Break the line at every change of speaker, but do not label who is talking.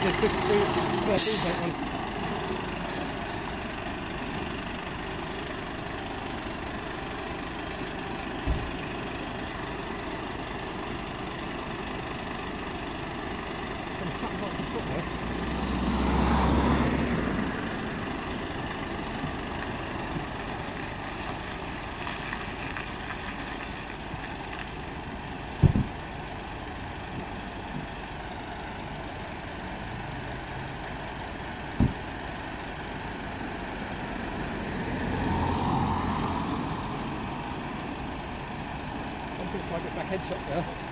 the 53, 13 point one. Got to try and get back headshots there.